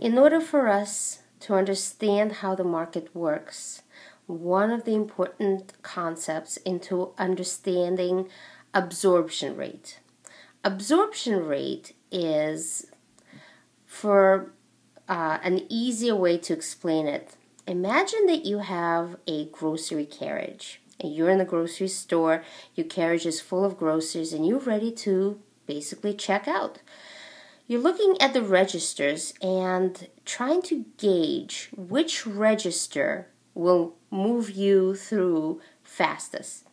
In order for us to understand how the market works, one of the important concepts into understanding absorption rate. Absorption rate is, for uh, an easier way to explain it, imagine that you have a grocery carriage. And you're in the grocery store, your carriage is full of groceries, and you're ready to basically check out. You're looking at the registers and trying to gauge which register will move you through fastest.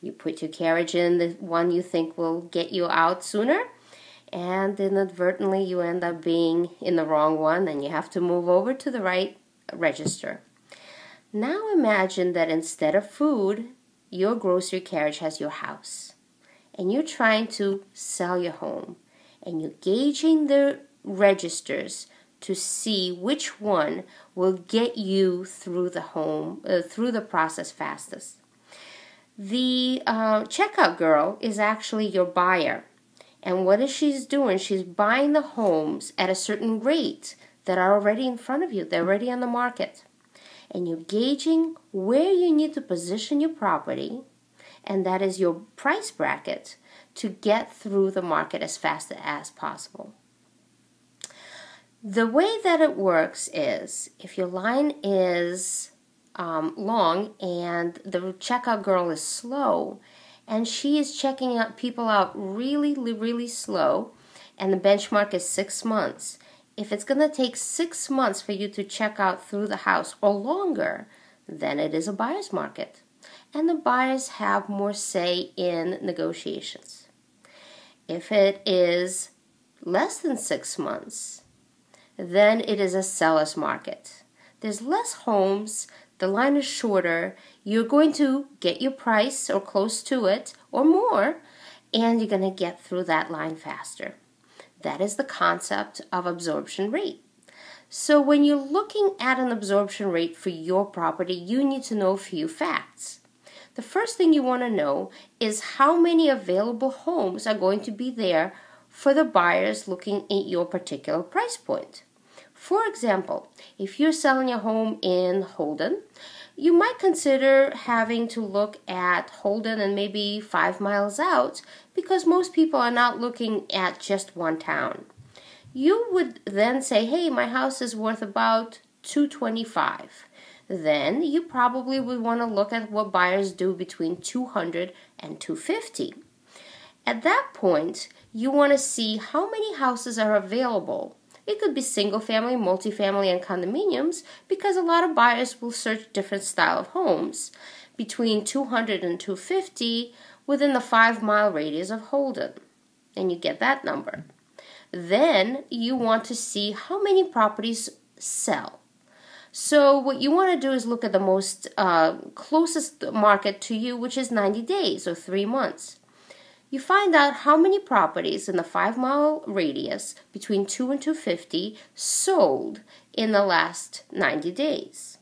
You put your carriage in the one you think will get you out sooner, and inadvertently you end up being in the wrong one and you have to move over to the right register. Now imagine that instead of food, your grocery carriage has your house, and you're trying to sell your home and you're gauging the registers to see which one will get you through the home uh, through the process fastest. The uh, checkout girl is actually your buyer, and what is she's doing? She's buying the homes at a certain rate that are already in front of you. They're already on the market, and you're gauging where you need to position your property, and that is your price bracket to get through the market as fast as possible. The way that it works is if your line is um, long and the checkout girl is slow, and she is checking out people out really, really slow, and the benchmark is six months. If it's going to take six months for you to check out through the house or longer, then it is a buyer's market. And the buyers have more say in negotiations. If it is less than six months, then it is a seller's market. There's less homes, the line is shorter, you're going to get your price or close to it or more, and you're going to get through that line faster. That is the concept of absorption rate. So, when you're looking at an absorption rate for your property, you need to know a few facts the first thing you want to know is how many available homes are going to be there for the buyers looking at your particular price point. For example, if you're selling a home in Holden, you might consider having to look at Holden and maybe five miles out because most people are not looking at just one town. You would then say, hey, my house is worth about 225 then you probably would want to look at what buyers do between 200 and 250. At that point, you want to see how many houses are available. It could be single family, multifamily, and condominiums because a lot of buyers will search different style of homes between 200 and 250 within the 5 mile radius of Holden. And you get that number. Then you want to see how many properties sell. So what you want to do is look at the most uh, closest market to you, which is 90 days or three months. You find out how many properties in the five mile radius between 2 and 250 sold in the last 90 days.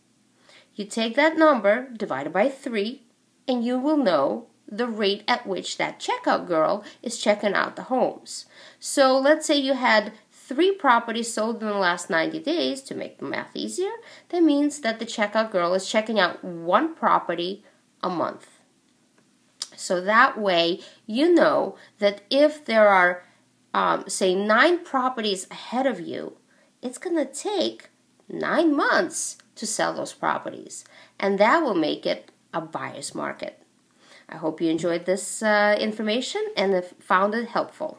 You take that number, divided by 3, and you will know the rate at which that checkout girl is checking out the homes. So let's say you had three properties sold in the last 90 days, to make the math easier, that means that the checkout girl is checking out one property a month. So that way, you know that if there are, um, say, nine properties ahead of you, it's going to take nine months to sell those properties. And that will make it a buyer's market. I hope you enjoyed this uh, information and found it helpful.